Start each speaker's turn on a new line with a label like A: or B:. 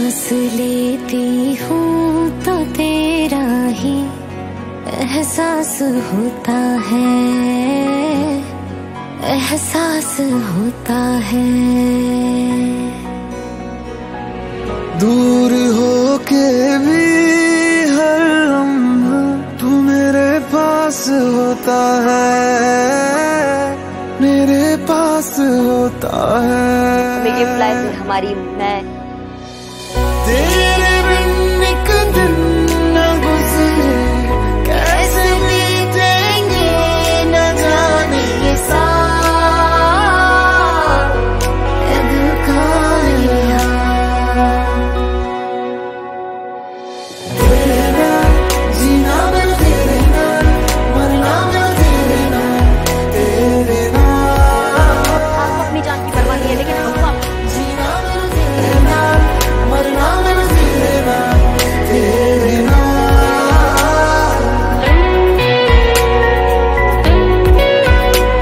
A: सांस लेती हूँ तो तेरा ही एहसास होता है। एहसास होता है।
B: दूर हो के भी हर लम्हा तू मेरे पास होता है। मेरे पास होता है।
C: हमारी मैं
B: चाहिए लेकिन